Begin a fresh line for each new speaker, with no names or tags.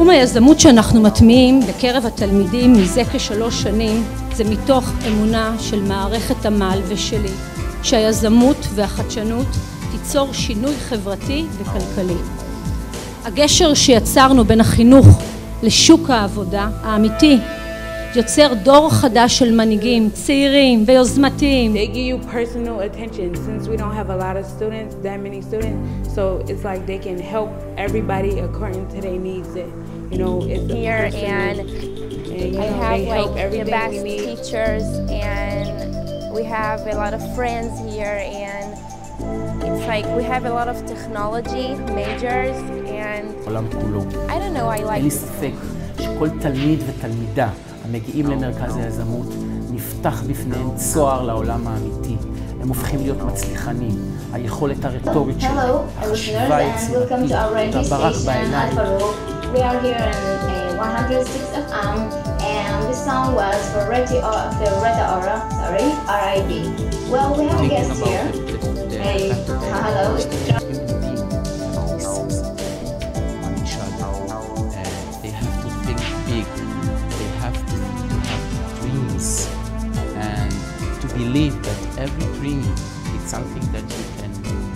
תחום היזמות שאנחנו מטמיעים בקרב התלמידים מזה כשלוש שנים זה מתוך אמונה של מערכת עמל ושלי שהיזמות והחדשנות תיצור שינוי חברתי וכלכלי. הגשר שיצרנו בין החינוך לשוק העבודה האמיתי יוצר דור חדש של מנהיגים צעירים ויוזמתיים.
They give you personal attention since we don't have a lot of students, that many students, so it's like they can help everybody according to their needs. You know, it's a
here
personal-
and
and you
I
know,
have
they help
like the
everything
best
we need.
teachers and we have a lot of friends here and it's like we have a lot of technology majors and
העולם כולו.
I don't know, I like
אין לי
this.
ספק שכל תלמיד ותלמידה המגיעים למרכז היזמות נפתח בפניהם צוהר לעולם האמיתי. הם הופכים להיות מצליחנים. היכולת הרטורית שלהם, החשיבה היצירתית,
station
בעיניים.
We are here in uh, 106 FM, and this song was for Radio Aura, the Radio Aura, sorry, RID. Well, we have a guest here. Hey, hello.
human being believe that every dream is something that you can